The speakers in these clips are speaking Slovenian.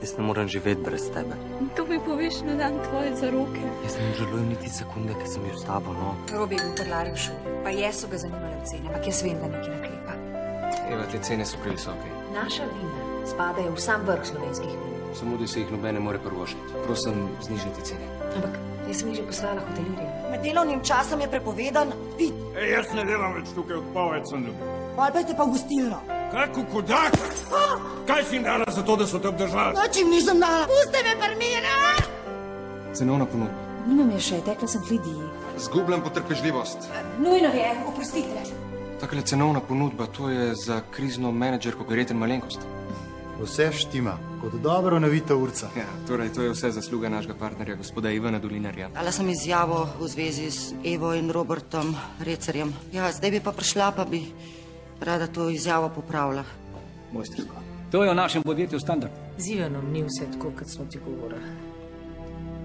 Jaz ne morem živeti brez tebe. To mi poveš na dan tvoje zaroke. Jaz ne želim niti sekunde, ker sem bil s tabo, no. Robi je bil v šoli, pa je so ga zanimale cene, ampak jaz vem, da nekaj naklepa. Eva, te cene so previsoke. Naša vina spadajo v sam vrh slovenskih vin. Samo da se jih noben ne more prvošiti. Prosim, znižajte cene. Ampak jaz sem jih že poslala hotelirje. Med delovnim časom je prepovedan pit. Ej, jaz ne delam več tukaj, odpoved sem dobil. Pojpajte pa v gostilno. Kaj, kukudak? Kaj si jim dala za to, da so te obdržali? Noč jim nisem dala. Puste me, Parmina! Cenovna ponudba. Nimam je še, tekla sem k Lidiji. Zgubljam potrpežljivost. Nujno je, oprostite. Takle cenovna ponudba, to je za krizno menedžerko verjeten malenkost. Vse štima, kot dobro navita urca. Ja, torej, to je vse zasluga našega partnerja, gospoda Ivana Dolinarja. Dala sem izjavo v zvezi z Evo in Robertom Recerjem. Ja, zdaj bi pa prišla, pa bi rada to izjavo popravila. Mojstrsko. To je v našem podjetju standard. Z Ivanom ni vse tako, kot smo ti govorili.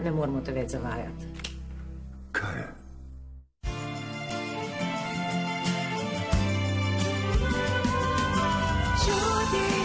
Ne moramo te več zavajati. Kaj je? Čutim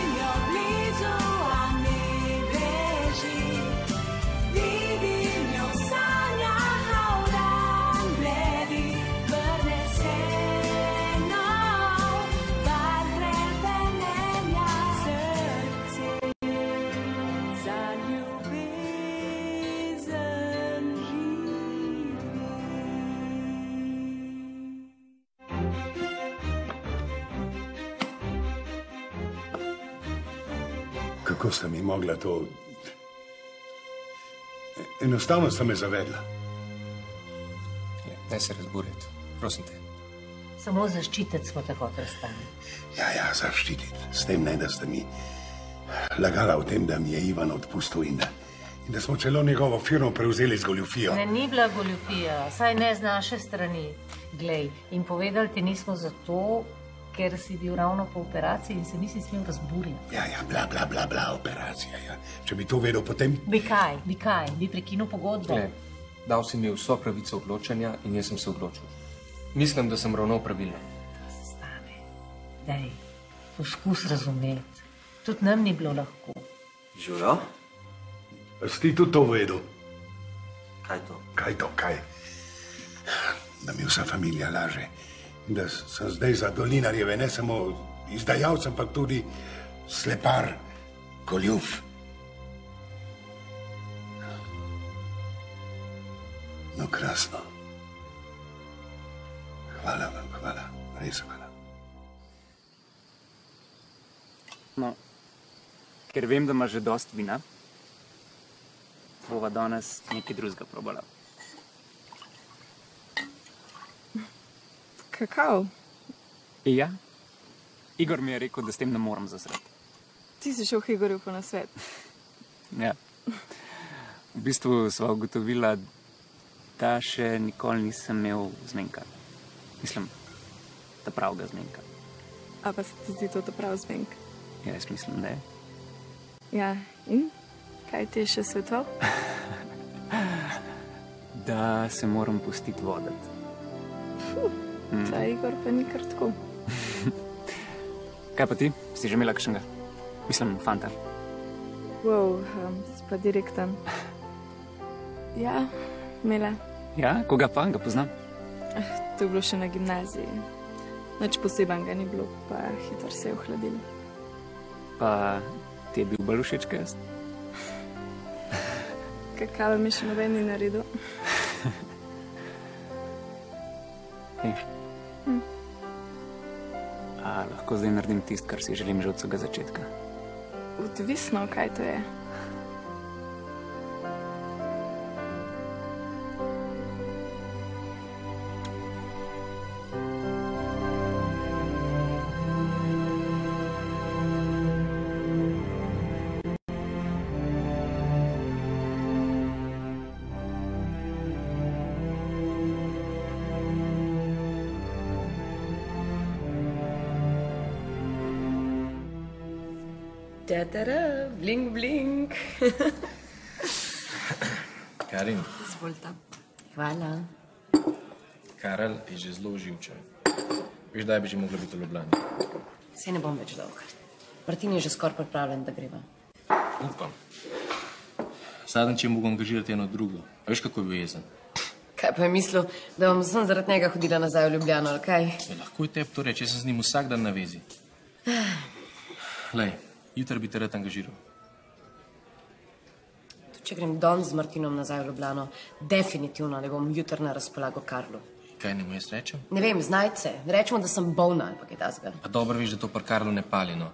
Kako sta mi mogla to... Enostavno sta me zavedla. Ne se razburjati, prosim te. Samo zaščititi smo te hoteli stane. Ja, ja, zaščititi. S tem ne, da sta mi lagala o tem, da mi je Ivan odpustil in da, in da smo celo njegovo firmo prevzeli z goljufijo. Ne, ni bila goljufija, saj ne z naše strani. Glej, in povedali ti nismo zato, ker si bil ravno po operaciji in se nisi smel razburiti. Ja, ja, bla, bla, bla, bla, operacija. Ja. Če bi to vedel, potem... Bi kaj, bi kaj, bi prekinil pogodbo. Le, dal si mi vso pravico odločanja in jaz sem se odločil. Mislim, da sem ravnal pravilno. Stane, daj, poskus razumeti. Tudi nam ni bilo lahko. Žujo? Si ti tudi to vedel? Kaj to? Kaj to, kaj? Da mi vsa familija laže. Da sem zdaj za dolinarjeve ne samo izdajalec, ampak tudi slepar, goljuf. No, krasno. Hvala vam, hvala, res hvala. No, ker vem, da imaš že dost vina, bova danes nekaj drugega probala. Kakav? Ja, Igor mi je rekel, da s tem ne morem zasreti. Ti si šel Igorju po nasvet. Ja. V bistvu sva ugotovila, da še nikoli nisem imel zmenka. Mislim, da pravega zmenka. A pa se ti zdi to ta prav zvenk? Ja, jaz mislim, da je. Ja, in? Kaj ti je še svetov? Da se moram pustiti voditi. Ta Igor pa ni kar tako. Kaj pa ti? Si že imela kakšnega? Mislim, fanta. Wow, um, si pa direkten. Ja, Mele, Ja, koga pa? Ga poznam. to je bilo še na gimnaziji. Nič posebenega ni bilo, pa hitro se je ohladilo. Pa ti je bil bolj všeč, kaj jaz? Kakava mi še noben ni naredil. Ej. Hm. A lahko zdaj naredim tisto, kar si želim že od vsega začetka. Odvisno, kaj to je. Da bi že mogla biti v Ljubljani. Se ne bom več dolg. Martin je že skoraj pripravljen, da greva. Upam. Zadnjič je mogel angažirati eno drugo. A veš, kako je bil jezen? Kaj pa je mislil, da bom sem zaradi njega hodila nazaj v Ljubljano, ali kaj? Ja, lahko je tebi to reči, jaz sem z njim vsak dan na vezi. Lej, jutri bi te rad angažiral. Če grem danes z Martinom nazaj v Ljubljano, definitivno ne bom jutri na razpolago Karlu. Kaj ne mu jaz rečem? Ne vem, znaj se. Rečemo, da sem bolna ali pa kaj tasga. Pa dobro veš, da to par Karlo ne pali, no.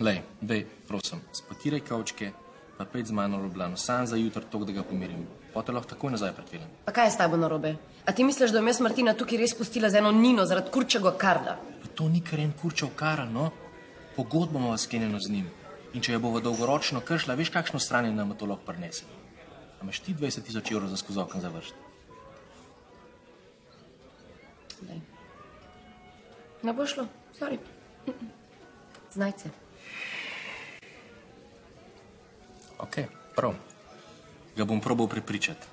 Lej, dej, prosim, spotiraj kavčke, pa pej z mano v Ljubljano, sam za jutri tok, da ga pomirim. Potem lahko takoj nazaj pripeljem. Pa kaj je s tabo narobe? A ti misliš, da bom jaz Martina tukaj res pustila z eno Nino zaradi kurčega Karla? Pa to ni kar en kurčev Karl, no. Pogodbo imamo sklenjeno z njim. In če jo bo dolgoročno kršila, veš, kakšno stran nam to lahko prinese. A imaš ti 20 tisoč evrov za skozi okno završiti? Ne bo šlo, sorry. Znaj se. Ok, prav. Ga bom probal prepričati.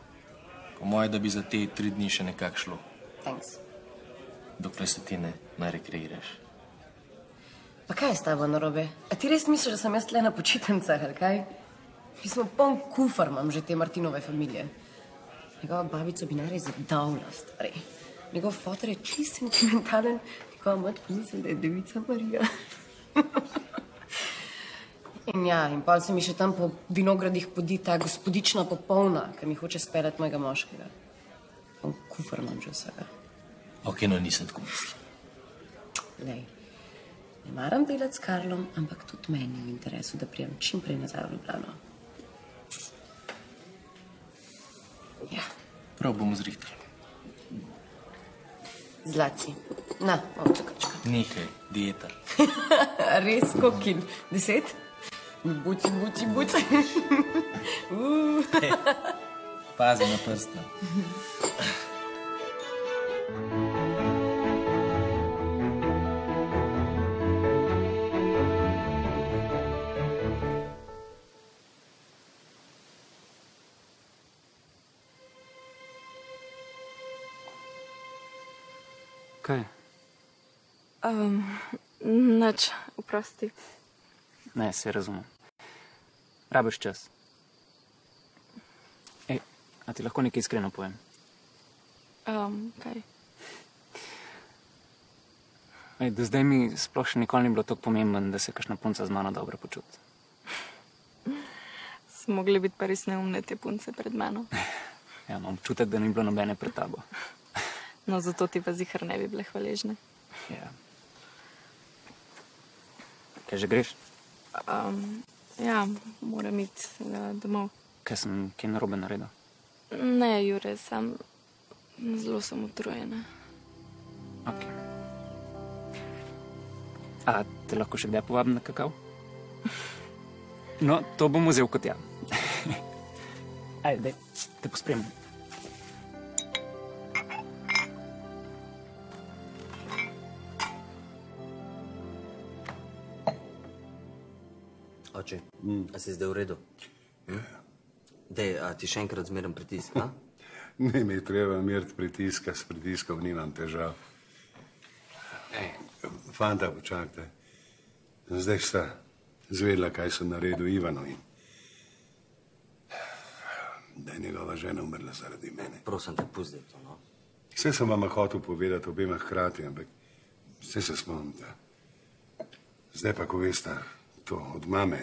Po moje, da bi za te tri dni še nekako šlo, Thanks. dokler se ti ne narekreiraš. Pa kaj je s tabo narobe? A ti res misliš, da sem jaz tle na počitnicah, ali kaj? Mi smo poln kufar, imam že te Martinove familije. Njegova babica bi najrej zadavla, stari. Njegov fotor je čist sentimentalen, njegova mat pa misli, da je devica Marija. in ja, in pol se mi še tam po vinogradih podi ta gospodična popolna, ki mi hoče speljati mojega moškega. Poln kufar imam že vsega. Ok, no nisem tako mislil. Lej, ne maram delati s Karlom, ampak tudi meni je v interesu, da prijem čim prej nazaj v Ljubljano. Ja, Prav bomo zrihtali. Zlaci. Na, malo cukrčka. Nekaj, dieta. Res, kokin? Deset? Buci, buci, buci. Uh. Pazi na prste. Um, nič, oprosti. Ne, se razumem. Rabiš čas. Ej, a ti lahko nekaj iskreno povem? Um, kaj? Ej, do zdaj mi sploh še nikoli ni bilo tako pomembno, da se kakšna punca z mano dobro počuti. Smo mogli biti pa res neumne te punce pred mano. Ja, imam občutek, da ni bilo nobene pred tabo. No, zato ti pa zihar ne bi bile hvaležne. Ja. Kaj že greš? Um, ja, moram iti uh, domov. Kaj sem kaj narobe naredil? Ne, Jure, sam zelo sem utrujena. Ok. A te lahko še kdaj povabim na kakav? No, to bom vzel kot ja. Ajde, te pospremim. Oče, mm. a si zdaj v redu? Hm? Dej, a ti še enkrat zmeren pritisk, a? Ne mi treba meriti pritiska, s pritiskom nimam težav. Ej, fanta, počakajte. Zdaj sta zvedla, kaj sem naredil Ivanu in da je njegova žena umrla zaradi mene. Prosim te, pusti to, no. Vse sem vam hotel povedati obema hkrati, ampak vse se spomnite. Zdaj pa, ko veste to od mame,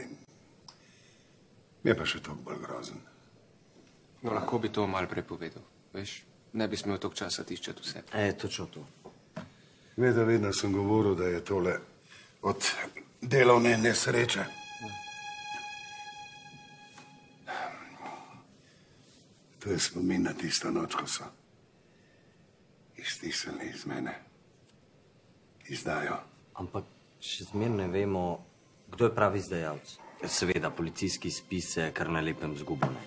je pa še toliko bolj grozen. No, lahko bi to malo prej povedal. Veš, ne bi smel toliko časa tiščati vse. E, točno to. Vedno, vedno sem govoril, da je tole od delovne nesreče. To je spomin na tisto noč, ko so iztisnili iz mene. Izdajo. Ampak še zmer ne vemo, kdo je pravi izdajalec. Seveda, policijski spis se kar na lepem zgubone.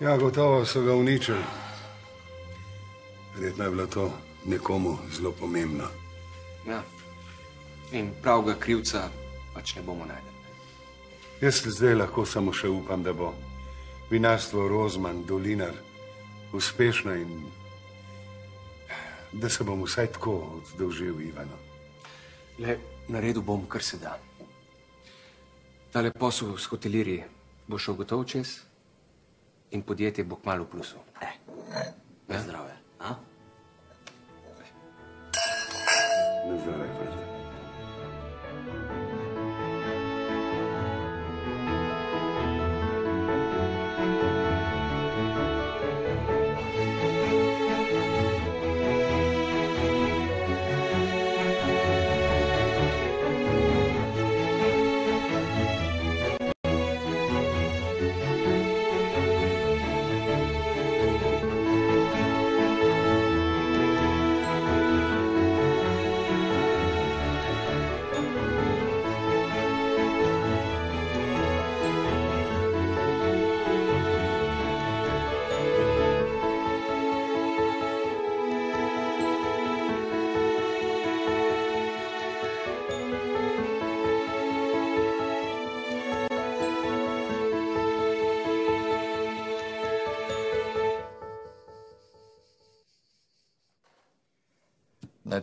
Ja, gotovo so ga uničili. Verjetno je bilo to nekomu zelo pomembno. Ja. In pravega krivca pač ne bomo najdeli. Jaz zdaj lahko samo še upam, da bo vinarstvo Rozman, Dolinar uspešno in da se bom vsaj tako oddolžil Ivanu. Le, naredil bom, kar se da. Tale posel s hotelirji bo šel gotov čez in podjetje bo kmalo v plusu. Na zdravje. A?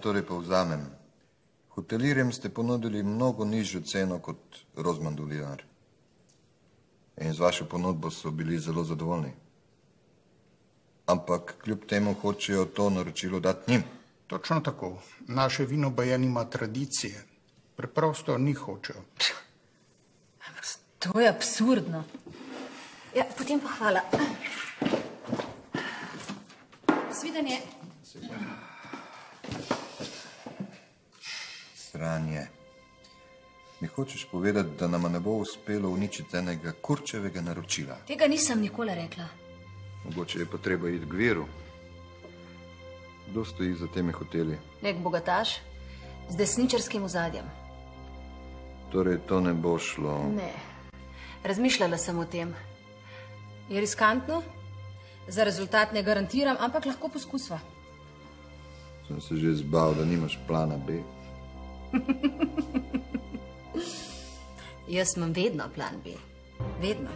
Torej povzamem. Hotelirjem ste ponudili mnogo nižjo ceno kot Rozman Dulinar. In z vašo ponudbo so bili zelo zadovoljni. Ampak kljub temu hočejo to naročilo dati njim. Točno tako. Naše vino baje nima tradicije. Preprosto ni hočejo. To je absurdno. Ja, potem pa hvala. Svidenje. Sranje. Mi hočeš povedati, da nama ne bo uspelo uničiti enega kurčevega naročila. Tega nisem nikoli rekla. Mogoče je pa treba iti k viru. Kdo stoji za temi hoteli? Nek bogataš z desničarskim ozadjem. Torej, to ne bo šlo. Ne. Razmišljala sem o tem. Je riskantno, za rezultat ne garantiram, ampak lahko poskusva. Sem se že zbal, da nimaš plana B. Jaz imam vedno plan B. Vedno.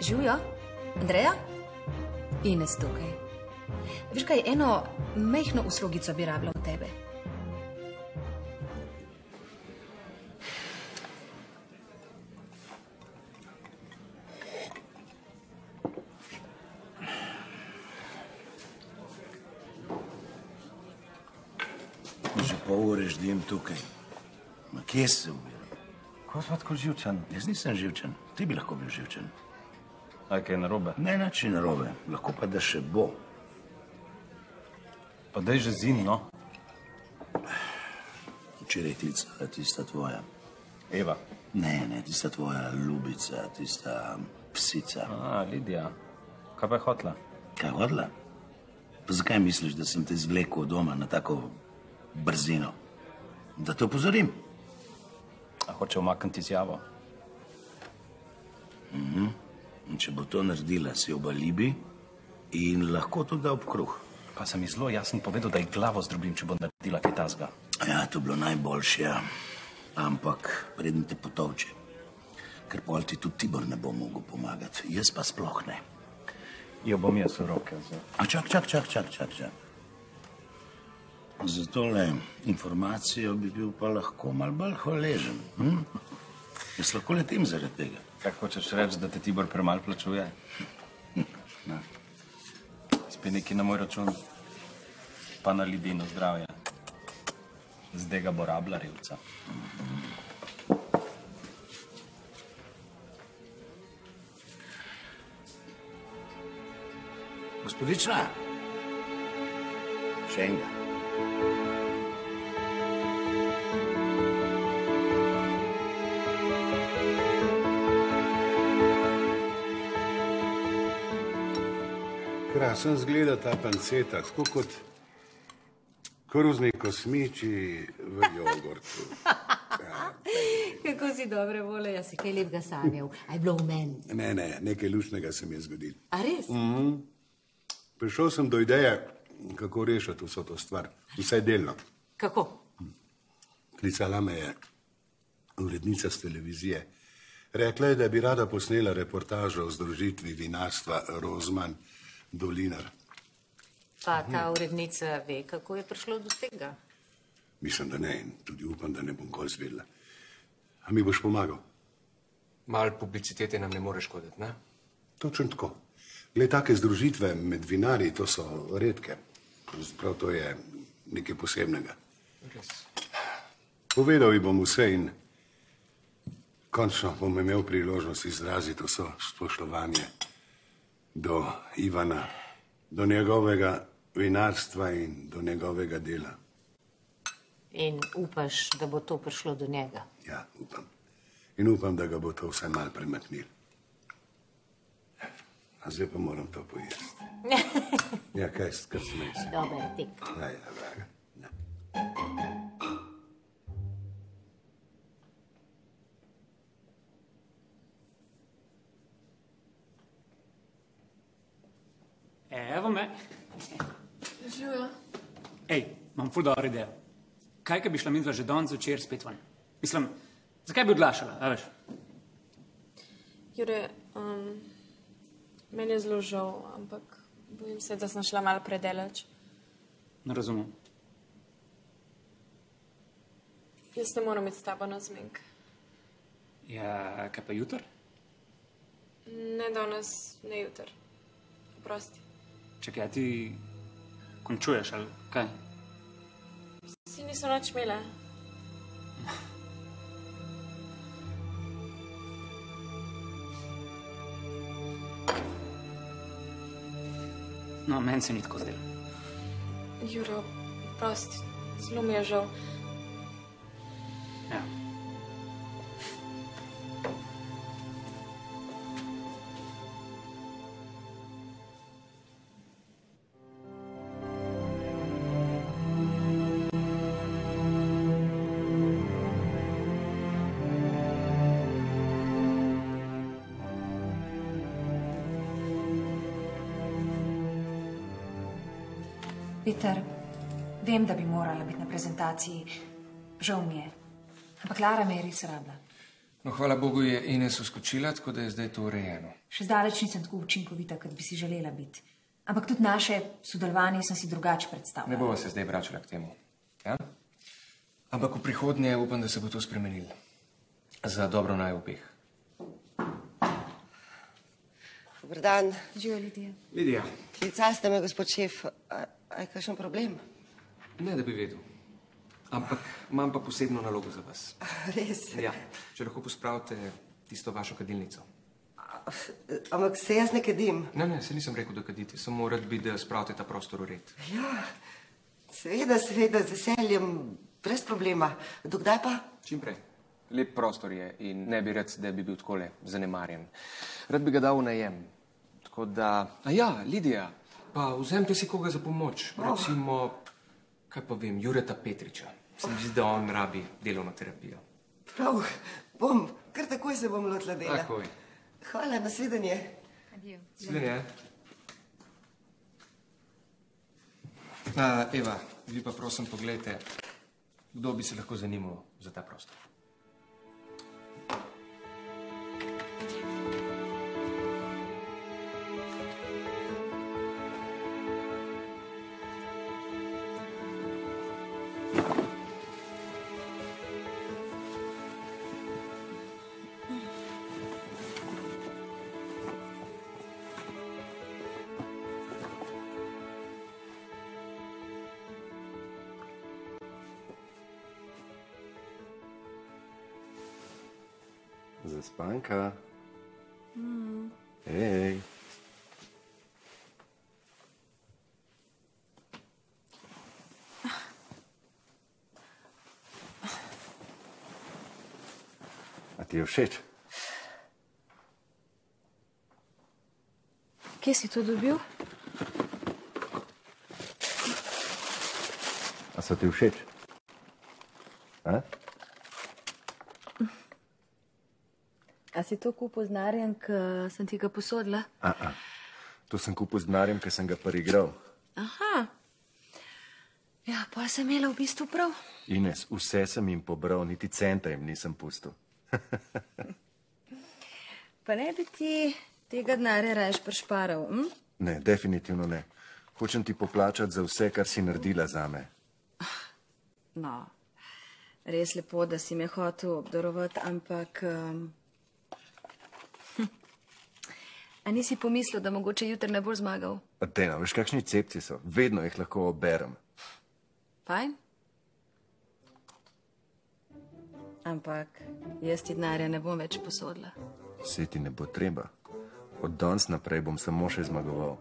Živijo, Andreja? Ines tukaj. Veš kaj, eno mehko uslugico bi rabila od tebe. Pol ure ždim tukaj. Ma kje se ubiram? Ko smo tako živčen? Jaz nisem živčen. Ti bi lahko bil živčen. A kaj je narobe? Ne, nič ni narobe. Lahko pa da še bo. Pa daj že zim, no. Včeraj klica, tista tvoja. Eva. Ne, ne, tista tvoja ljubica, tista psica. A, Lidija. Kaj pa je hotla? Kaj hodla? Pa zakaj misliš, da sem te zvlekel od doma na tako brzino? Da te opozorim. A hoče umakniti izjavo? Mhm. In če bo to naredila, si oba libi in lahko to da ob kruh. Pa sem ji zelo jasen povedal, da ji glavo zdrobim, če bo naredila kaj tasga. Ja, to je bilo najboljše, ja. ampak preden te potovče. Ker pol ti tudi Tibor ne bo mogel pomagati, jaz pa sploh ne. Jo bom jaz v roke vzel. A čak, čak, čak, čak, čak, čak. Za tole informacijo bi bil pa lahko mal bolj hvaležen. Hm? Jaz lahko letim zaradi tega. Kaj hočeš reči, da te Tibor premalo plačuje? Ne. Spet neki na moj račun, pa na Lidino zdravje. Zdaj ga bo rabla revca. Gospodična, še enega. Krasen zgleda ta panceta, tako kot koruzni kosmiči v jogurtu. Kako si dobre vole, jaz si kaj lepega sanjal. A je bilo v meni? Ne, ne, nekaj lušnega se mi je zgodilo. A res? Mhm. Prišel sem do ideje, kako rešiti vso to stvar. Vsaj delno. Kako? Klicala me je urednica z televizije. Rekla je, da bi rada posnela reportažo o združitvi vinarstva Rozman Dolinar. Pa ta urednica ve, kako je prišlo do tega. Mislim, da ne in tudi upam, da ne bom kol zvedla. A mi boš pomagal? Mal publicitete nam ne more škoditi, ne? Točno tako. Glede take združitve med vinarji, to so redke. Prav to je nekaj posebnega. Res. Povedal ji bom vse in končno bom imel priložnost izraziti vso spoštovanje do Ivana, do njegovega vinarstva in do njegovega dela. In upaš, da bo to prišlo do njega. Ja, upam. In upam, da ga bo to vsaj mal premaknil. A zdaj pa moram to pojesti. Ja, kaj, kar smej se. Dober tek. Ja, ja, draga. Evo me. Živijo. Ej, imam ful dobro idejo. Kaj, če bi šla midva že danes zvečer spet ven? Mislim, zakaj bi odlašala, a veš? Jure, um, meni je zelo žal, ampak bojim se, da sem šla malo predaleč. Ne razumem. Jaz ne moram iti s tabo na zmenk. Ja, kaj pa jutr? Ne danes, ne jutr. Prosti. Čakaj, a ti končuješ ali kaj? Si niso nič imele. No, meni se ni tako zdelo. Juro, prosti, zelo mi je žal. Ja. Peter, vem, da bi morala biti na prezentaciji. Žal mi je. Ampak Lara me je res rabila. No, hvala Bogu je Ines uskočila, tako da je zdaj to urejeno. Še zdaleč nisem tako učinkovita, kot bi si želela biti. Ampak tudi naše sodelovanje sem si drugače Ne predstavljala. bova se zdaj vračala k temu. Ja? Ampak v prihodnje upam, da se bo to spremenilo. Za dobro naj obeh. Dobar dan. Živijo, Lidija. Lidija. Klicali ste me, gospod šef. A, a je kakšen problem? Ne, da bi vedel. Ampak imam pa posebno nalogo za vas. Res? Ja, če lahko pospravite tisto vašo kadilnico. Ampak se jaz ne kedim. Ne, ne, se nisem rekel, da kadite, samo rad bi, da spravite ta prostor v red. Ja, seveda, seveda, z veseljem, brez problema. Dokdaj pa? Čim prej. Lep prostor je in ne bi rad, da bi bil takole zanemarjen. Rad bi ga dal v najem. Tako da... A ja, Lidija, pa vzemite si koga za pomoč. Oh. Recimo, kaj pa vem, Jureta Petriča. Se mi zdi, da on rabi delovno terapijo. Prav, bom, kar takoj se bom lotila dela. Takoj. Hvala, nasvidenje. Svidenje. A, Eva, vi pa prosim pogledajte, kdo bi se lahko zanimal za ta prostor. Zaspanka. Mm. Hej. A ti je všeč? Kje si to dobil? A so ti všeč? A si to kupil z narjem, ki sem ti ga posodila? A, a. To sem kupil z denarjem, ker sem ga prigral. Aha. Ja, pa sem imela v bistvu prav. Ines, vse sem jim pobral, niti centa jim nisem pustil. Pa ne bi ti tega denarja raje prišparal, hm? Ne, definitivno ne. Hočem ti poplačati za vse, kar si naredila zame. No, res lepo, da si me hotel obdarovati, ampak. Um, hm. A nisi pomislil, da mogoče jutri ne boš zmagal? Atena, veš, kakšni cepci so? Vedno jih lahko oberem. Fajn. Ampak jaz ti denarja ne bom več posodila. Vse ti ne bo treba. Od danes naprej bom samo še zmagoval.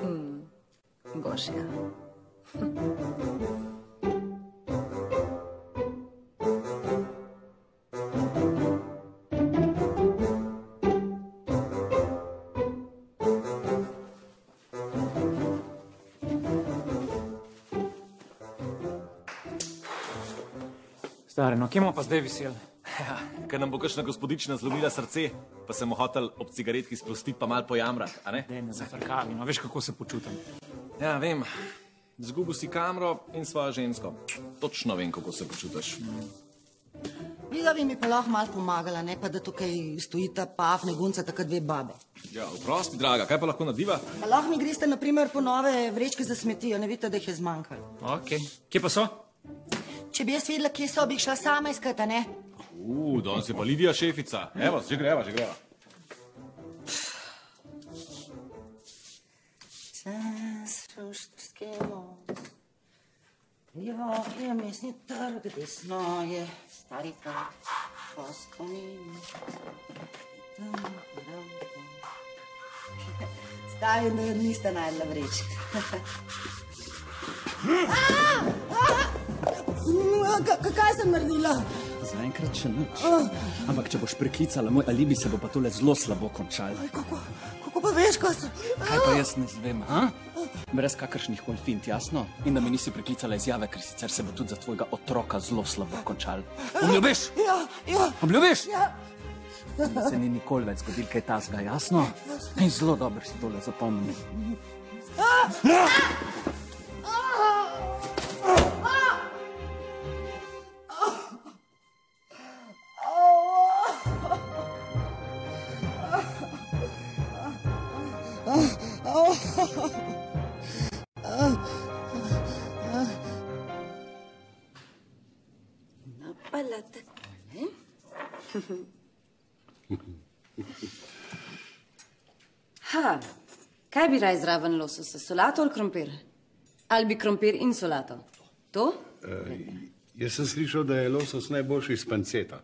Hmm. Boš ja. Kje bomo pa zdaj viseli? Ja, ker nam bo kakšna gospodična zlomila srce, pa se mu hotel ob cigaretki sprostiti, pa mal pojamrati, a ne? Dej me zafrkavi, no, veš, kako se počutim. Ja, vem. Zgubil si kamero in svojo žensko. Točno vem, kako se počutiš. Vida bi mi pa lahko malo pomagala, ne pa da tukaj stojita pafne gunce, tako dve babe. Ja, vprosti, draga, kaj pa lahko nadiva? Pa lahko mi greste, na primer, po nove vrečke za smetijo, ne vidite, da jih je zmanjkalo. Ok, kje pa so? Če bi jaz vedela, kje so, bi šla sama iskati, a ne? U, danes je pa Lidija šefica. Evo, že greva, že greva. Čas, šuštrski most. Jo, je mestni trg, desno je stari trg, po spominu. Zdaj ne, niste najdla vrečk. Kaj sem naredila? Zaenkrat še nič. Ampak če boš preklicala moj alibi, se bo pa tole zelo slabo končalo. Kako pa veš, kaj sem? Kaj pa jaz ne zvem, a? Brez kakršnih koli fint, jasno? In da mi nisi preklicala izjave, ker sicer se bo tudi za tvojega otroka zelo slabo končalo. Obljubiš? Ja, ja. Obljubiš? Ja. Se ni nikoli več zgodil kaj tasga, jasno? In zelo dobro si tole zapomni. Napala Ha, kaj bi raj zraven lososa, solato ali krompir? Ali bi krompir in solato? To? Uh, jaz sem slišal, da je losos najboljši iz panceta.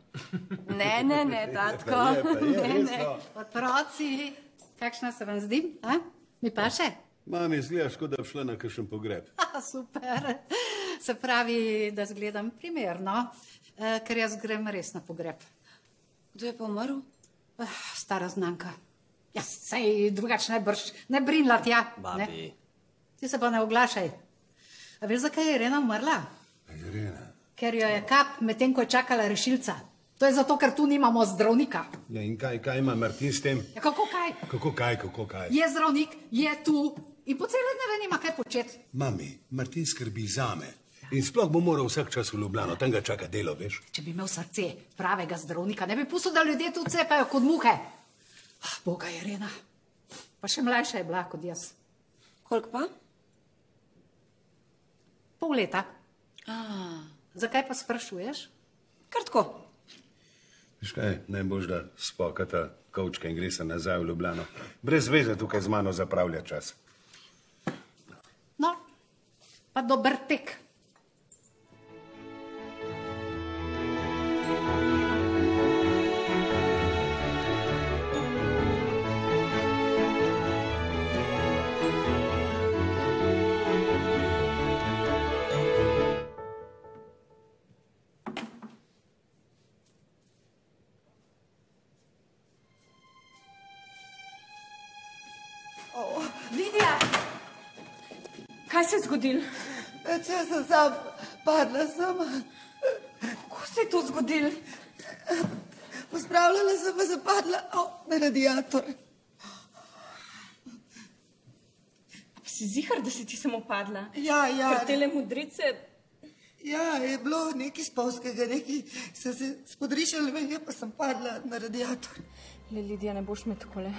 Ne, ne, ne, tatko. Pa je, pa je, ne, ne. no. Otroci, kakšna se vam zdi? A? Mi pa še? Mami, izgledaš, kot da bi šla na kakšen pogreb. A, super. Se pravi, da zgledam primerno, eh, ker jaz grem res na pogreb. Kdo je pa umrl? Eh, Stara znanka. Ja, sej drugače ne brš, ne brinla tja. Ne? Babi, Ti se pa ne oglašaj. A veš, zakaj je Irena umrla? Irena. Ker jo je kap medtem, ko je čakala rešilca. To je zato, ker tu nimamo zdravnika. Ja, in kaj, kaj ima Martin s tem? Ja, kako kaj? Kako kaj, kako kaj? Je zdravnik, je tu in po celem dnevu nima kaj početi. Mami, Martin skrbi zame. In sploh bo moral vsak čas v Ljubljano, tam ga čaka delo, veš? Če bi imel srce pravega zdravnika, ne bi pustil, da ljudje tu cepajo kot muhe. Ah, Boga je Irena. Pa še mlajša je bila kot jaz. Koliko pa? Pol leta. A, Zakaj pa sprašuješ? kar tako. Veš kaj, najbolj, da spokata kavčka in gre se nazaj v Ljubljano. Brez veze tukaj z mano zapravlja čas. No, pa dober tek. Se je zgodilo? Če sem sam, padla sem. Kako se je to zgodilo? Pospravljala sem, pa sem padla oh, na radiator. Si zihar, da si ti samo padla? Ja, ja. Ker tele modrice, Ja, je bilo nekaj spolskega, nekaj sem se spodrišala, pa sem padla na radiator. Le, Lidija, ne boš me takole.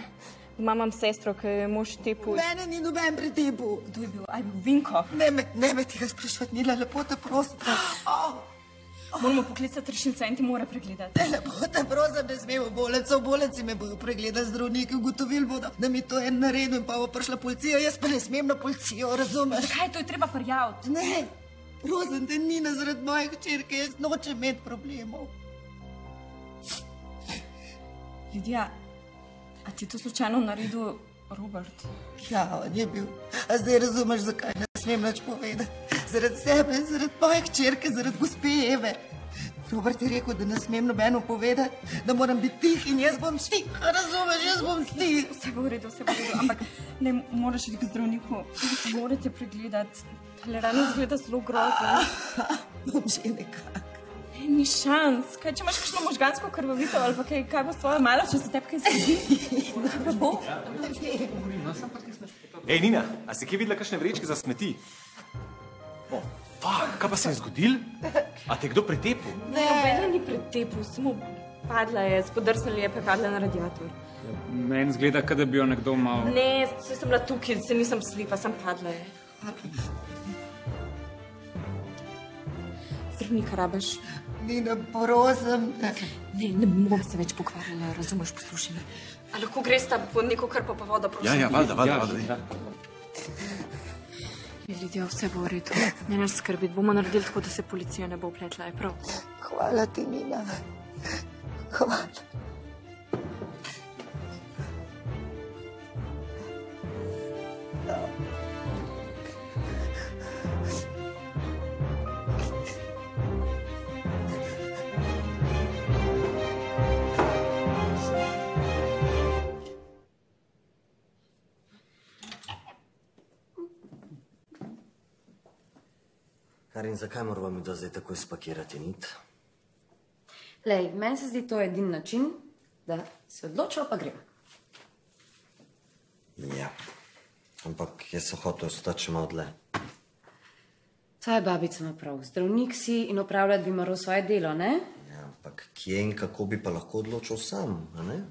Doma imam sestro, ki je mož tipu. Mene ni noben pri tebu. Kdo je bil? Aj bil Vinko. Ne me, ne me tega sprašvati, Nila, lepo te prosim. Oh, Moramo poklicati rešilca in ti mora pregledati. lepo te prosim, ne smemo v bolnici me bodo pregledali zdravniki, ugotovili bodo, da mi to en naredil in pa bo prišla policija, jaz pa ne smem na policijo, razumeš? Zakaj to je treba prijaviti? Ne, prosim te, Nina, zaradi moje hčerke, jaz nočem imeti problemov. Lidija, a ti to slučajno naredil Robert? Ja, on je bil. A zdaj razumeš, zakaj ne smem nič povedati. Zaradi sebe, zaradi moje hčerke, zaradi gospe Eve. Robert je rekel, da ne smem nobeno povedati, da moram biti tih in jaz bom. A Razumeš, jaz bom tih. Vse bo v redu, vse bo v redu, ampak ne moraš iti k zdravniku, morate pregledati. Tale rana izgleda zelo grozno. Bom že nekako. Ni šans. Kaj, če imaš kakšno možgansko krvavitev ali pa kaj, kaj bo s tvojo malo, če se tebi kaj zgodi? Dobro bo. Ej, Nina, a si kje videla kakšne vrečke za smeti? O, fuck, kaj pa se je zgodil? A te je kdo pretepil? Ne, nobena ni pred tepu, samo padla je, spodrsnili je, pa je padla na radiator. Meni zgleda, kot da bi jo nekdo mal. Ne, se sem bila tukaj, se nisem slipa, sem padla je. Zdravnika rabaš. Nina, prosim. Ne, ne bom se več pokvarjala, razumeš, poslušaj me. A lahko greš ta po neko krpo pa vodo, prosim? Ja, ja, valjda, valjda, Ja, valjda. Je, Lidija, vse bo v redu. Ne nas skrbiti, bomo naredili tako, da se policija ne bo upletla, je prav. Hvala ti, Nina. Hvala. Karin, zakaj moramo mi da zdaj takoj spakirati nit? Lej, meni se zdi to edini način, da se odločiva, pa greva. Ja. Ampak jaz sem hotel ostati še malo dlje. Tvoja babica ima prav, zdravnik si in opravljati bi moral svoje delo, ne? Ja, ampak kje in kako bi pa lahko odločil sam, a ne?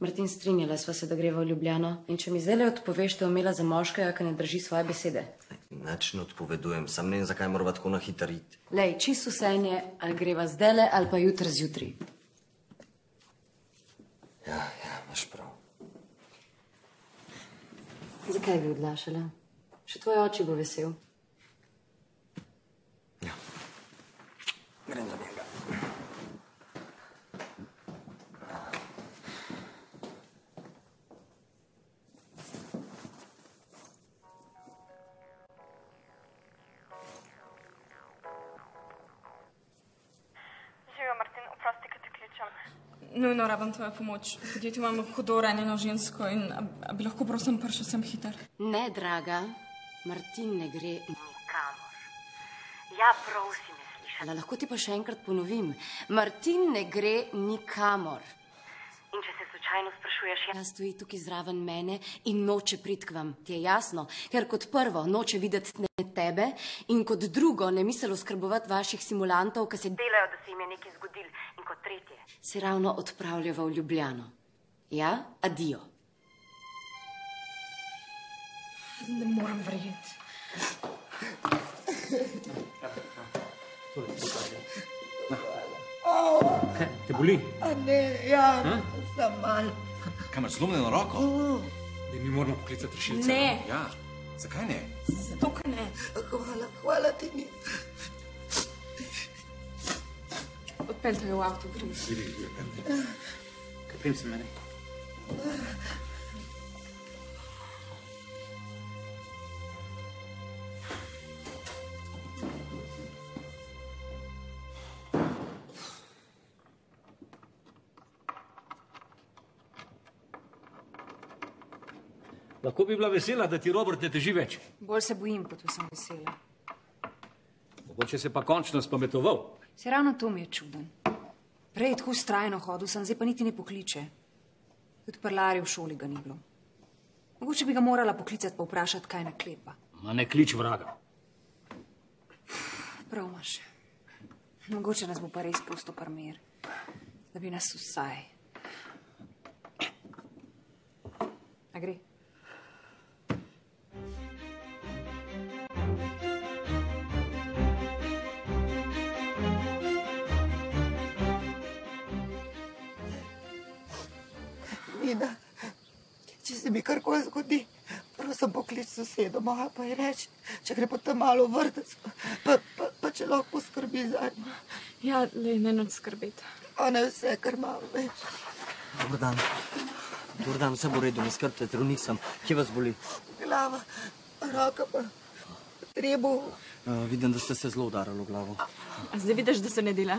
Martin, strinjala sva se, da greva v Ljubljano. In če mi zdaj odpoveš, da je umela za moškega, ki ne drži svoje besede. Nič ne odpovedujem, sam ne vem, zakaj moramo tako na hitro iti. Lej, čisto vse je, ali greva zdaj ali pa jutri zjutraj. Ja, ja, imaš prav. Zakaj bi odlašala? Še tvoj oči bo vesel. Grem do njega. Nujno rabim tvojo pomoč. V podjetju imamo hudo ranjeno žensko in a, a bi lahko prosim prišel sem hiter. Ne, draga, Martin ne gre nikamor. Ja, prav si me slišala. Lahko ti pa še enkrat ponovim. Martin ne gre nikamor. In če se slučajno sprašuješ, ja, stoji tukaj zraven mene in noče priti k vam. Ti je jasno? Ker kot prvo noče videti ne tebe in kot drugo ne misel oskrbovati vaših simulantov, ki se delajo, da se jim je nekaj zgodil. Kot tretje se ravno odpravljava v Ljubljano. Ja, adijo. Ne morem verjeti. Kaj, te boli? A ne, ja, Hm? sem mal. Kaj imaš zlomljeno roko? Uh, Da mi moramo poklicati rešilca. Ne. Ja, zakaj ne? Zato, ker ne. hvala, hvala ti. Nina. Odpeljte jo v avto, grem. Kaj prim se meni? Lahko bi bila vesela, da ti Robert ne teži več. Bolj se bojim, kot pa sem vesela. Mogoče se pa končno spametoval. Se ravno to mi je čuden. Prej je tako strajno hodil, sem zdaj pa niti ne pokliče. Tudi prlarja v šoli ga ni bilo. Mogoče bi ga morala poklicati pa vprašati, kaj naklepa. Ma ne klič vraga. Prav imaš. Mogoče nas bo pa res pusto parmir. Da bi nas vsaj. A gre? Če se mi karkoli zgodi, prosim poklic sosedo, moja pa je reči, če gre pa tam malo v vrtec, pa, pa, pa če lahko poskrbi za njo. Ja, le ne noč skrbeti. Ona je vse, kar imam več. Dobar dan. Dobar dan, vse bo v redu, ne skrbite, zdravnik sem. Kje vas boli? Glava, roka pa, trebuh. Uh, vidim, da ste se zelo udarili v glavo. A zdaj vidiš, da se ne dela?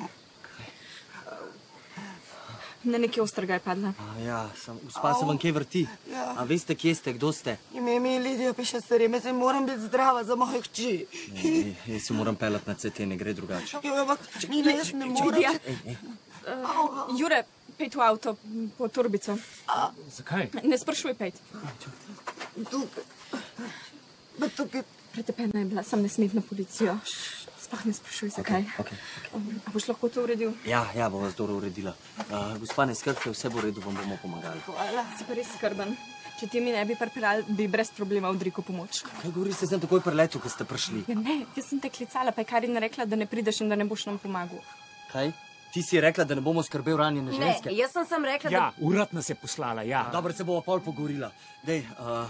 Ne, nekje ostrega je padla. A, ja, sem, gospa se vam kje vrti. Ja. A veste, kje ste, kdo ste? Ime mi je Lidija, piše se reme, zdaj moram biti zdrava za moje hči. Jaz se moram pelati na CT, ne gre drugače. Jo, ampak, Nina, jaz ne morem. Uh, Jure, pejt v avto po turbico. Zakaj? Ne sprašuj, pejt. Tukaj. Tukaj. Pretepena je bila, sem ne smet na policijo. Sploh ne sprašuj, zakaj. Okay, A boš lahko to uredil? Ja, ja, bo vas dobro uredila. Uh, gospa, ne skrbite, vse bo v redu, vam bomo pomagali. Hvala. Si pa res skrben. Če ti mi ne bi pripeljali, bi brez problema odrekel pomoč. Kaj govorite, sem takoj preletel, ko ste prišli? Ja, ne, jaz sem te klicala, pa je Karina rekla, da ne prideš in da ne boš nam pomagal. Kaj? Ti si rekla, da ne bomo skrbel ranjene ženske? jaz sem sam rekla, Ja, urad nas je poslala, ja. Dobro, se bomo pol pogovorila. Dej, uh,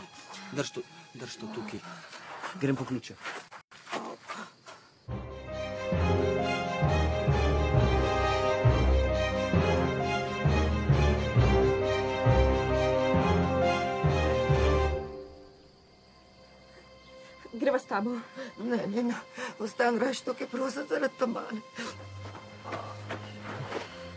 drž to, drž to tukaj. Grem po ključe. Greva s tabo. Ne, Nina, ostan greš tukaj, prosim, zaradi tamale.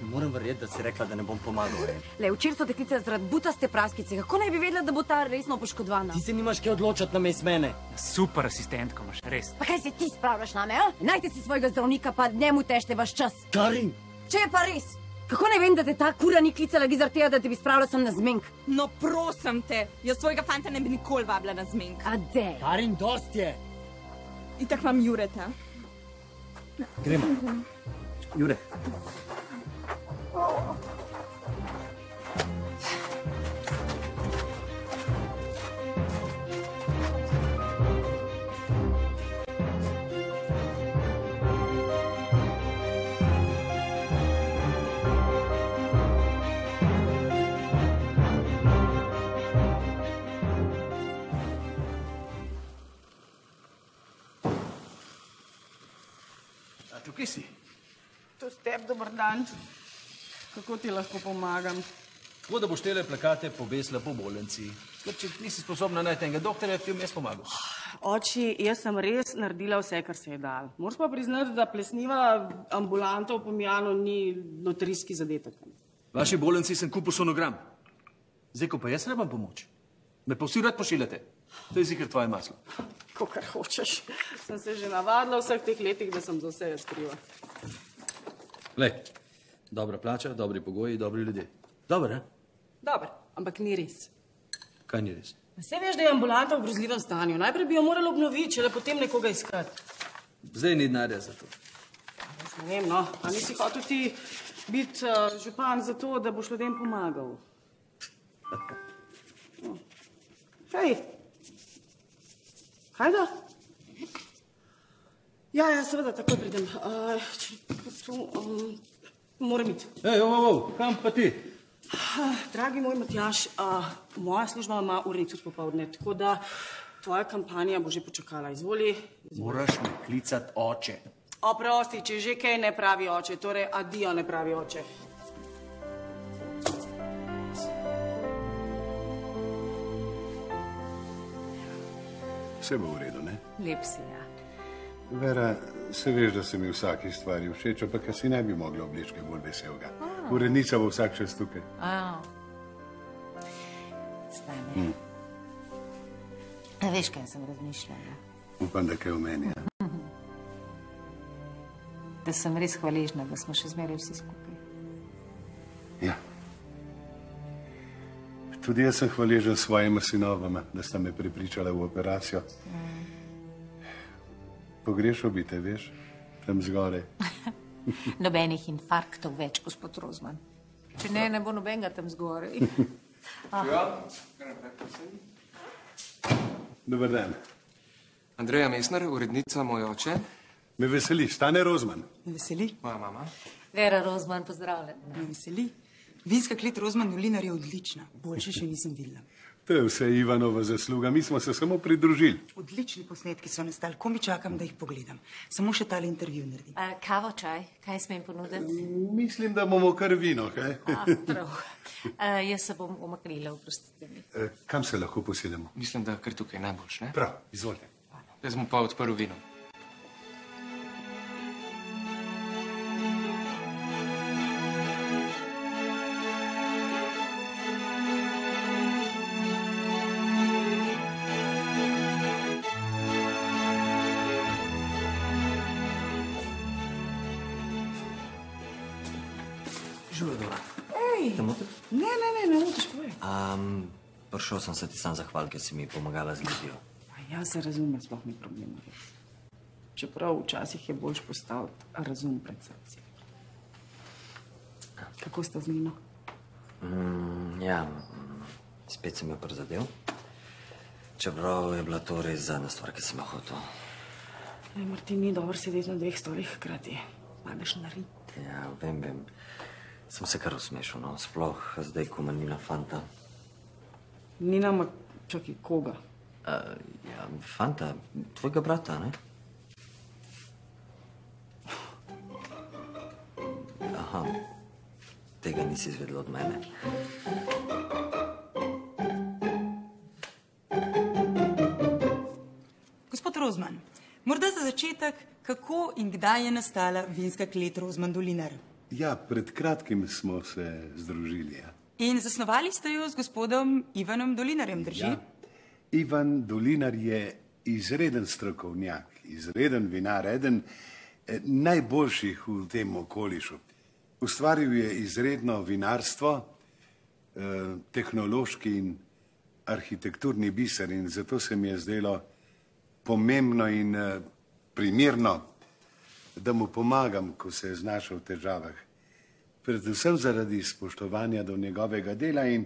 Ne morem verjeti, da si rekla, da ne bom pomagal. Le, včeraj so te klicali zaradi butaste praskice. Kako naj bi vedela, da bo ta resno poškodovana? Ti se nimaš kaj odločati na mest mene. Super asistentko imaš, res. Pa kaj se ti spravljaš name, a? Najte si svojega zdravnika, pa njemu tešte vaš čas. Karin! Če je pa res, kako naj vem, da te ta kura ni klicala zaradi tega, da te bi spravila sem na zmenk? No, prosim te, jaz svojega fanta ne bi nikoli vabila na zmenk. A dej. Karin, dost je. Itak imam Jureta. Gremo. Jure. Dober dan. Kako ti lahko pomagam? Tako da boš tele plakate pobesla po bolnici. Ker če nisi sposobna najti enega doktorja, ti jaz pomagal. Oči, jaz sem res naredila vse, kar se je dal. Moraš pa priznati, da plesniva ambulanta v Pomijanu ni loterijski zadetek. Vaši bolnici sem kupil sonogram. Zdaj, ko pa jaz rabam pomoč, me pa vsi rad pošiljate. To je zikr tvoje maslo. Ko kar hočeš. Sem se že navadila v vseh teh letih, da sem za vse jaz kriva. Le, dobra plača, dobri pogoji, dobri ljudje. Dobro, ne? Dobro, ampak ni res. Kaj ni res? Vse veš, da je ambulanta v grozljivem stanju. Najprej bi jo morali obnoviti, šele potem nekoga iskati. Zdaj ni denarja za to. Jaz ne vem, no. A nisi hotel ti biti uh, župan za to, da boš ljudem pomagal? No. Hej, kaj da? Ja, ja, seveda, takoj pridem. Uh, če, tu, um, moram iti. Ej, ovo, ovo, kam pa ti? Ah, Dragi moj Matjaš, uh, moja služba ima urnico popovdne, tako da tvoja kampanja bo že počakala. Izvoli. Moraš me klicati oče. Oprosti, če že kaj ne pravi oče, torej adijo ne pravi oče. Vse bo v redu, ne? Lep si, ja. Vera, se veš, da se mi vsaki stvari všeč, ampak si ne bi mogla obleči kaj bolj veselega. Urednica bo vsak čas tukaj. Stane. Hm. A veš, kaj sem razmišljala? Upam, da kaj v meni. Ja. Da sem res hvaležna, da smo še zmeraj vsi skupaj. ja. Tudi jaz sem hvaležen svojima sinovama, da sta me prepričala v operacijo. Pogrešal bi te, veš? tam zgoraj. Nobenih infarktov več, gospod Rozman. Če ne, ne bo nobenega tam zgoraj. Ah. Dober dan. Andreja Mesner, urednica moj oče. Me veseli, stane Rozman. Me veseli. Moja mama. Vera Rozman, pozdravljena. Me veseli. Vinska klet Rozman Dolinar je odlična. Boljše še nisem videla. To je vse Ivanova zasluga, mi smo se samo pridružili. Odlični posnetki so nastali, komi čakam, da jih pogledam. Samo še tale intervju naredim. A, kavo, čaj, kaj smem ponuditi? Mislim, da bomo kar vino, kaj? Ah, prav. A, jaz se bom omaknila, oprostite mi. Eh, Kam se lahko posedemo? Mislim, da kar tukaj najboljš, ne? Prav, izvolite. Jaz bom pa odprl vino. Prišel sem se ti sam zahvaliti, ker si mi pomagala z Lidijo. Ja, se razumem, sploh ni problema. Čeprav včasih je boljš postaviti razum pred srce. Kako sta z Nino? Mm, ja, spet sem jo prizadel. Čeprav je bila to res zadnja stvar, ki sem jo hotel. Ne, Martin, ni dobro sedeti na dveh stolih hkrati. Padeš na rit. Ja, vem, vem. Sem se kar usmešal, no. sploh zdaj, ko ima Nina fanta. Nina ima, čakaj, koga? Uh, ja, fanta, tvojega brata, ne? Aha, tega nisi izvedela od mene. Gospod Rozman, morda za začetek, kako in kdaj je nastala vinska klet Rozman Dolinar? Ja, pred kratkim smo se združili. Ja. In zasnovali ste jo z gospodom Ivanom Dolinarjem, drži? Ja. Ivan Dolinar je izreden strokovnjak, izreden vinar, eden eh, najboljših v tem okolišu. Ustvaril je izredno vinarstvo, eh, tehnološki in arhitekturni biser in zato se mi je zdelo pomembno in eh, primerno, da mu pomagam, ko se je znašel v težavah. Predvsem zaradi spoštovanja do njegovega dela in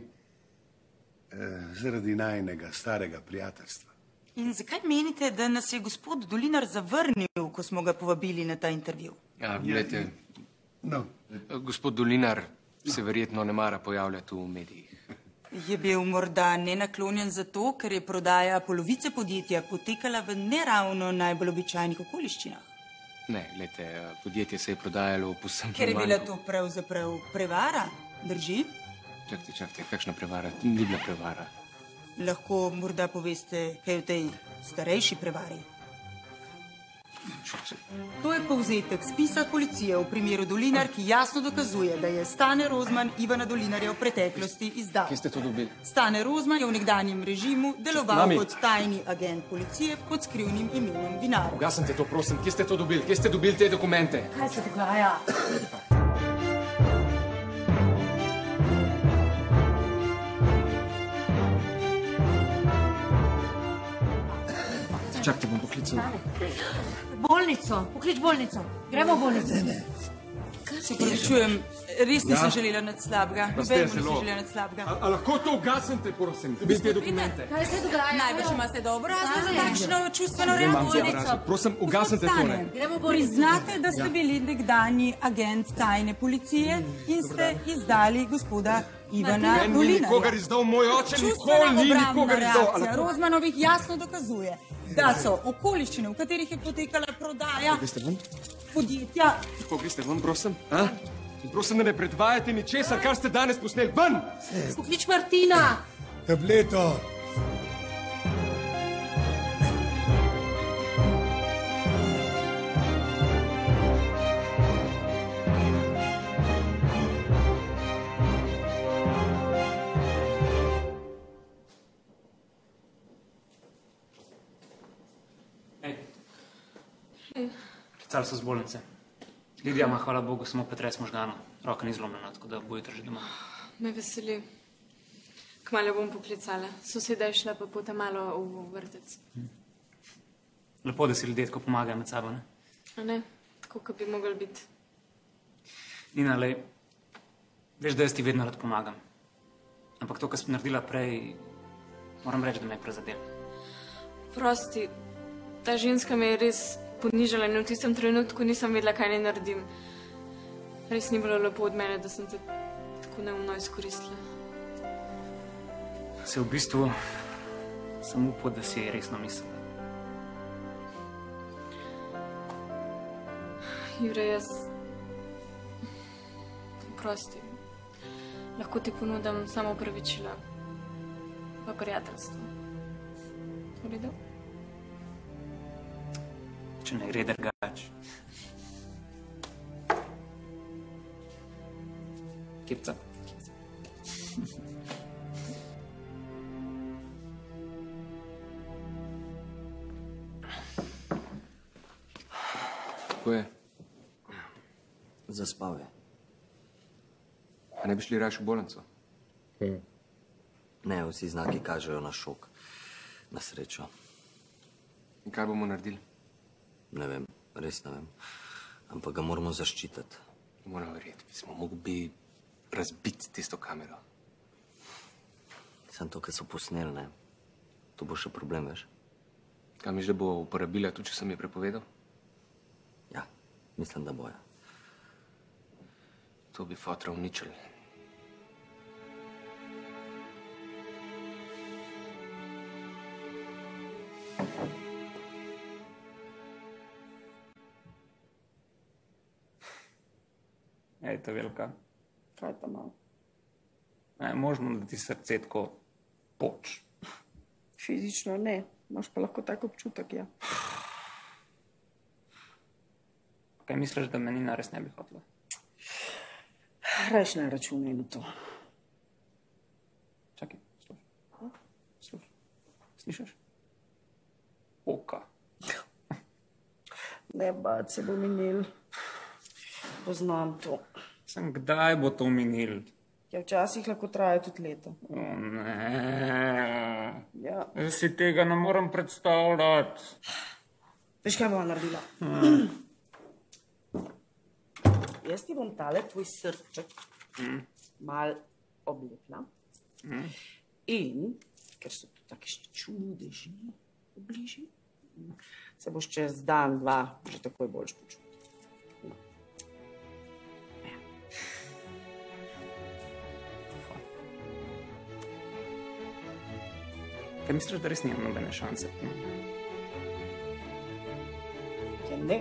eh, zaradi najnega starega prijateljstva. In zakaj menite, da nas je gospod Dolinar zavrnil, ko smo ga povabili na ta intervju? Ja, gledajte. No. Gospod Dolinar se verjetno ne mara pojavljati v medijih. Je bil morda nenaklonjen zato, ker je prodaja polovice podjetja potekala v neravno najbolj običajnih okoliščinah? Ne, gledajte, podjetje se je prodajalo posem Ker je bila to pravzaprav prevara, drži? Čakajte, čakajte, kakšna prevara? Ni bila prevara. Lahko morda poveste kaj o tej starejši prevari. To je povzetek spisa policije v primeru Dolinar, ki jasno dokazuje, da je Stane Rozman Ivana Dolinarja v preteklosti izdal. Kje ste to dobili? Stane Rozman je v nekdanjem režimu deloval Mami. kot tajni agent policije pod skrivnim imenom Vinar. Ugasnite to, prosim. Kje ste to dobili? Kje ste dobili te dokumente? Kaj se dogaja? Čakajte, bom poklical. Bolnico, poklič bolnico. Gremo v bolnico. Se upravičujem, res nisem Ja. želela nič slabega. Nobenemu nisem želela nič slabega. A, a lahko to ugasnite, prosim? Dobili te dokumente. Kaj se dogaja? Najbrž imate dobro razlog za takšno čustveno Ne reakcijo. Prosim, ugasnite bolnico. Priznate, da ste Ja. bili nekdanji agent tajne policije in ste izdali gospoda Ivana Meni ni Dolinarja. nikogar izdal moj oče, nikoli Čustvena ni obrambna nikogar izdal. A reakcija lahko- Rozmanovih jasno dokazuje, da so okoliščine, v katerih je potekala prodaja Greste ven? podjetja, Lahko greste ven, prosim? A? In prosim, da ne predvajate ničesar, kar ste danes posneli. Ven! Poklič Martina. Tableto! Klicali so z bolnice. Lidija ima, hvala Bogu, samo potres možganov. Roka ni zlomljena, tako da bo jutri že doma. Me veseli. Kmalo bom poklicala. Soseda je šla pa potem malo v vrtec. Lepo, da si ljudje tako pomagajo med sabo. Ne? A ne? Tako kot bi mogli biti. Nina, le, veš, da jaz ti vedno rad pomagam. Ampak to, kar sem naredila prej, moram reči, da me je prizadela. Prosti, ta ženska me je res ponižala in v tistem trenutku nisem vedela, kaj naj naredim. Res ni bilo lepo od mene, da sem te tako neumno izkoristila. Se v bistvu sem upal, da si je resno mislila. Jure, jaz. Prosti. Lahko ti ponudim samo upravičila. Pa prijateljstvo. V redu? Če ne gre drugače. Kipca. Kako je? Zaspal je. A ne bi šli raje v bolnico? Hmm. Ne, vsi znaki kažejo na šok, na srečo. In kaj bomo naredili? Ne vem, res ne vem. Ampak ga moramo zaščititi. Moram verjeti, smo mogli razbiti tisto kamero. Sam to, kar so posneli, ne. To bo še problem, veš? Kaj misliš, da bo uporabila tudi, če sem ji prepovedal? Ja, mislim, da bojo. To bi fotra uničili. Je velika. Kaj pa malo? Ne, možno, da ti srce tako poč. Fizično ne, imaš pa lahko tak občutek, ja. Kaj misliš, da me Nina res ne bi hotela? Rajš ne računaj na to. Čakaj, slušaj. Slušaj. Slišiš? Oka. Ne, bad se bo minil. Poznam to. Sem kdaj bo to minil? Ja, včasih lahko traja tudi leto. O ne. Ja. Jaz si tega ne morem predstavljati. Veš, kaj bova naredila? Mm. Jaz ti bom tale tvoj srček Mm. mal oblepila. Mm. In, ker so tu takšni čudeži v bližini, se boš čez dan, dva že takoj boljš počutil. Kaj misliš, da res nimam nobene šanse? Ja, ne.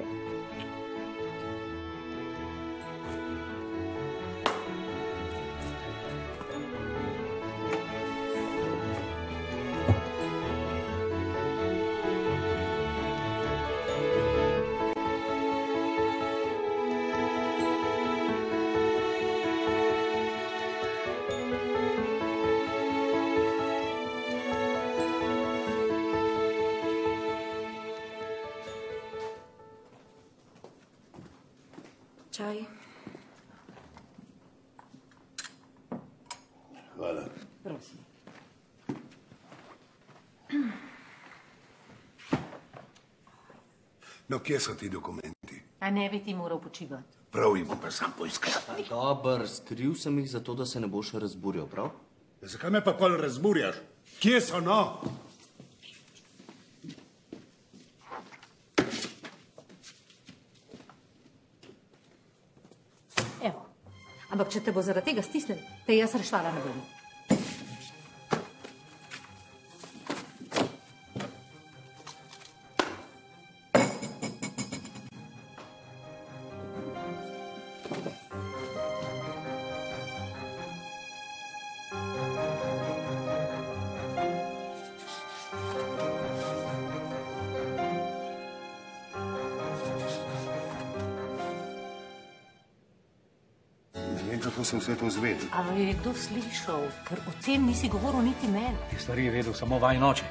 Kje so ti dokumenti? A ne bi ti moral počivati. Prav jih bom pa sam poiskal. Dober, skril sem jih zato, da se ne boš razburjal, prav? Ja, zakaj me pa pol razburjaš? Kje so no? Evo. Ampak če te bo zaradi tega stisnil, te jaz rešvala ne bom. Sem vse to zvedel. Ali je kdo slišal, ker o tem nisi govoril niti meni. Ti stvari je vedel samo vaj noče.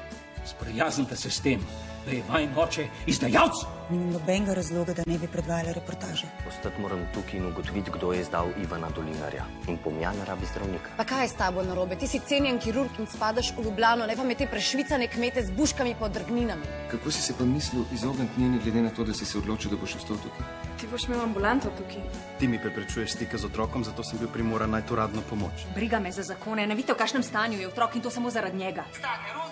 Sprijaznite se s tem. da je vajen oče izdajalec. Ni nobenega razloga, da ne bi predvajala reportaže. Ostati moram tukaj in ugotoviti, kdo je izdal Ivana Dolinarja. In pomjan rabi zdravnika. Pa kaj je s tabo narobe? Ti si cenjen kirurg in spadaš v Ljubljano, ne pa me te prešvicane kmete z buškami pod drgninami. Kako si se pa mislil izogniti njeni, glede na to, da si se odločil, da boš ostal tukaj? Ti boš imel ambulanto tukaj. Ti mi preprečuješ stike z otrokom, zato sem bil primoran naj to radno pomoč. Briga me za zakone, ne vidite, v kakšnem stanju je otrok in to samo zaradi njega. Stane